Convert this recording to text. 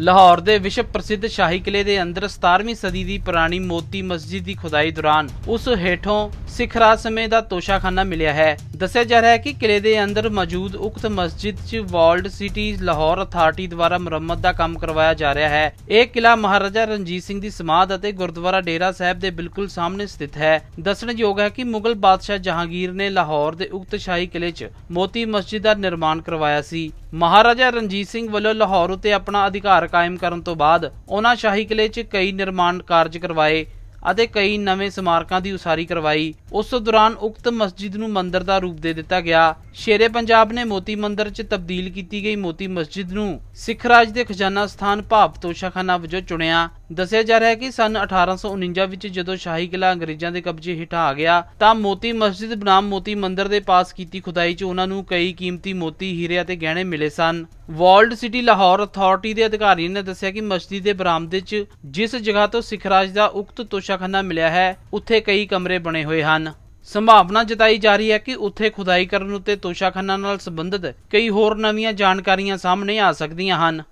ਲਾਹੌਰ ਦੇ ਵਿਸ਼ਵ ਪ੍ਰਸਿੱਧ ਸ਼ਾਹੀ ਕਿਲੇ ਦੇ ਅੰਦਰ 17ਵੀਂ ਸਦੀ ਦੀ ਪੁਰਾਣੀ ਮੋਤੀ ਮਸਜਿਦ ਦੀ ਖੁਦਾਈ ਦੌਰਾਨ ਉਸ ਹੇਠੋਂ ਸਿੱਖ ਰਾਜ ਸਮੇਂ ਦਾ ਤੋਸ਼ਾਖਾਨਾ ਮਿਲਿਆ ਹੈ। ਦੱਸਿਆ ਜਾ ਰਿਹਾ ਹੈ ਕਿ ਕਿਲੇ ਦੇ ਅੰਦਰ ਮੌਜੂਦ ਉਕਤ ਮਸਜਿਦ 'ਚ ਵਾਲਡ ਸਿਟੀ ਲਾਹੌਰ ਅਥਾਰਟੀ ਦੁਆਰਾ ਮੁਰੰਮਤ ਦਾ ਕੰਮ ਕਰਵਾਇਆ ਜਾ ਰਿਹਾ ਹੈ। ਇਹ ਕਿਲਾ ਮਹਾਰਾਜਾ ਰਣਜੀਤ ਸਿੰਘ ਦੀ ਸਮਾਧ ਅਤੇ ਗੁਰਦੁਆਰਾ ਡੇਰਾ ਸਾਹਿਬ ਦੇ ਬਿਲਕੁਲ ਸਾਹਮਣੇ ਸਥਿਤ ਹੈ। ਦੱਸਣਯੋਗ ਹੈ ਕਿ ਮੁਗਲ ਬਾਦਸ਼ਾਹ ਜਹਾਂਗੀਰ ਨੇ ਲਾਹੌਰ ਦੇ ਉਕਤ ਸ਼ਾਹੀ ਕਿਲੇ 'ਚ ਮੋਤੀ ਮਸਜਿਦ ਦਾ ਨਿਰਮਾਣ ਕਰਵਾਇਆ ਸੀ। ਮਹਾਰਾਜਾ ਰਣਜੀਤ ਸਿੰਘ ਵੱਲੋਂ ਲਾਹੌਰ ਉਤੇ ਆਪਣਾ ਅਧਿਕਾਰ ਕਾਇਮ ਕਰਨ ਤੋਂ ਬਾਅਦ ਉਹਨਾਂ ਸ਼ਾਹੀ ਕਿਲੇ 'ਚ ਕਈ ਨਿਰਮਾਣ ਕਾਰਜ ਕਰਵਾਏ। ਅਤੇ ਕਈ ਨਵੇਂ ਸਮਾਰਕਾਂ ਦੀ ਉਸਾਰੀ ਕਰਵਾਈ। ਉਸ ਦੌਰਾਨ ਉਕਤ ਮਸਜਿਦ ਨੂੰ ਮੰਦਿਰ ਦਾ ਰੂਪ ਦੇ ਦਿੱਤਾ ਗਿਆ। ਸ਼ੇਰੇ ਪੰਜਾਬ ਨੇ ਮੋਤੀ ਮੰਦਿਰ 'ਚ ਤਬਦੀਲ ਕੀਤੀ ਗਈ ਮੋਤੀ ਮਸਜਿਦ ਨੂੰ ਸਿੱਖ ਰਾਜ ਦੇ ਖਜ਼ਾਨਾ ਸਥਾਨ ਭਾਵ ਤੋਸ਼ਾਖਾਨਾ ਵਜੋਂ ਚੁਣਿਆ। ਦੱਸਿਆ ਜਾ ਰਿਹਾ ਹੈ ਕਿ ਸਨ 1849 ਵਿੱਚ ਜਦੋਂ ਸ਼ਾਹੀ ਕਿਲਾ ਅੰਗਰੇਜ਼ਾਂ ਦੇ ਕਬਜ਼ੇ ਹੇਠ ਆ ਗਿਆ, ਤਾਂ ਮੋਤੀ ਮਸਜਿਦ ਬਨਾਮ ਮੋਤੀ ਮੰਦਿਰ ਦੇ ਪਾਸ ਕੀਤੀ ਖੁਦਾਈ 'ਚ ਉਹਨਾਂ ਨੂੰ ਕਈ ਕੀਮਤੀ ਮੋਤੀ, ਹੀਰੇ ਅਤੇ ਗਹਿਣੇ ਮਿਲੇ ਸਨ। ਵਰਲਡ ਸਿਟੀ ਲਾਹੌਰ ਅਥਾਰਟੀ ਦੇ ਅਧਿਕਾਰੀਆਂ ਨੇ ਦੱਸਿਆ ਕਿ ਮਸਜਿਦ ਦੇ ਬਰਾਮਦੇ 'ਚ ਜਿਸ ਜਗ੍ਹਾ ਤੋਂ ਸਿੱਖ ਰਾਜ ਦਾ ਉਕਤ ਤੋਸ਼ਾਖਾਨਾ ਮਿਲਿਆ ਹੈ, ਉੱਥੇ ਕਈ ਕਮਰੇ ਬਣੇ ਹੋਏ ਹਨ। ਸੰਭਾਵਨਾ ਜਤਾਈ ਜਾ ਰਹੀ ਹੈ ਕਿ ਉੱਥੇ ਖੁਦਾਈ ਕਰਨ ਉੱਤੇ ਤੋਸ਼ਾਖਾਨਾ ਨਾਲ ਸੰਬੰਧਿਤ ਕਈ ਹੋਰ ਨਵੀਆਂ ਜਾਣਕਾਰੀਆਂ ਸਾਹਮਣੇ ਆ ਸਕਦੀਆਂ ਹਨ।